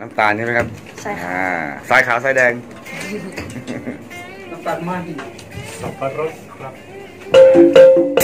น้ำตาลใช่ไหมครับใช่ค่ะสายขาวสายแดง น้ำตาลมากสับปะรดครับ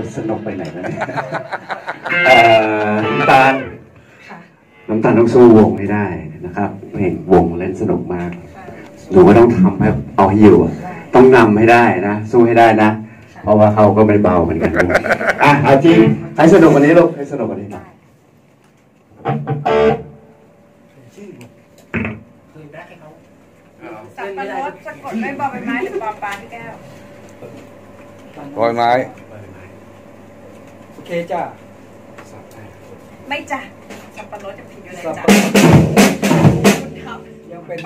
ะสนุกไปไหนแล้วเนี่ยน้ำตาลน้ำตาลต้องสู้วงให้ได้นะครับ เพลงวงเล่นสนุกมาก หนูก็ต้องทำให้เอาห้อยู่อะต้องนำให้ได้นะ สู้ให้ได้นะ เพราะว่าเขาก็ไม่เบาเหมือนกันอะเอาจริงให้สนุกวันนี้ลูกให้สนุกวันนี้นะสับปะรดสะกดด้วยบอใบไม้หรือบอปลาพี่แก้วใบไม้ เคจ้าไม่จ้ะสับปะรดจะผิดอยู่แล้วจ้ะยังเป็น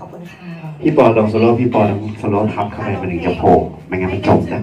ขอบคุณค่ะ พี่ปอลองสโล่พี่ปอลองสโล่ทับเข้าไปมันถึงจะโผล่ไม่งั้นไม่จบนะ